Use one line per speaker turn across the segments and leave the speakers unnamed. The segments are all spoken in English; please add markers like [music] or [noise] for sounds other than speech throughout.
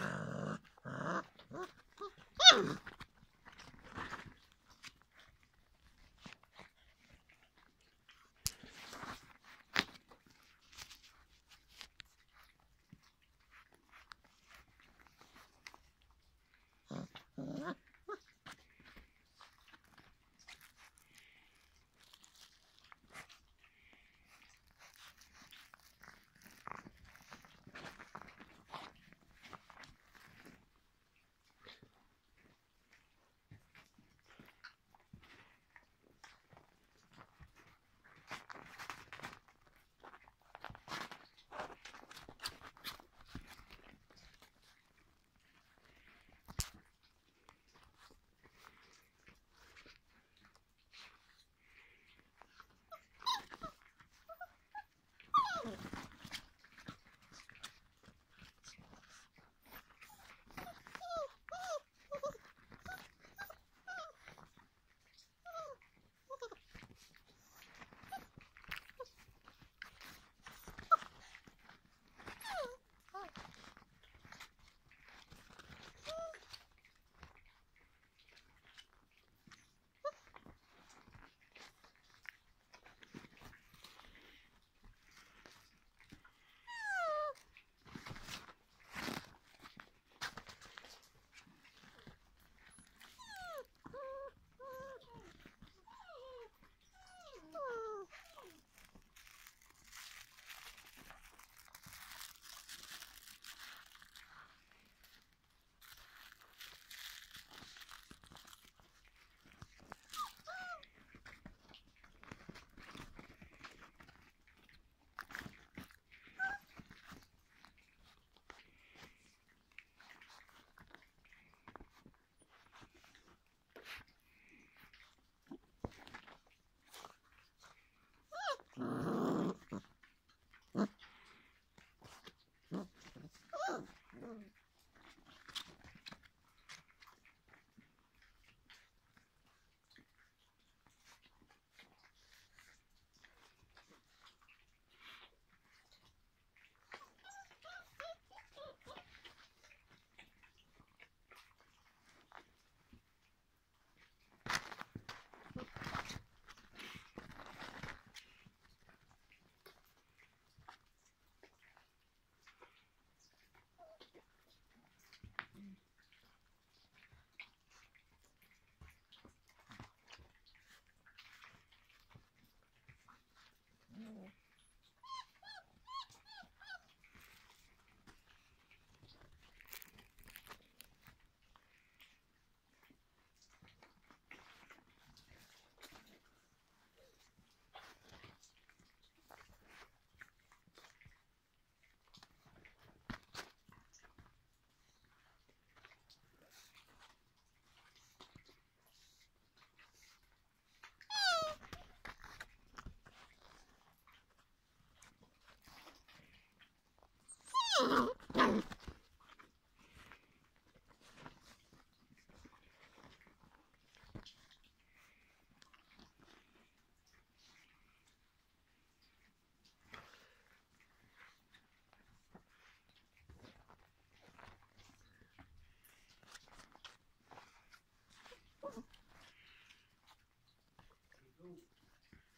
Huh? [laughs]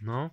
No.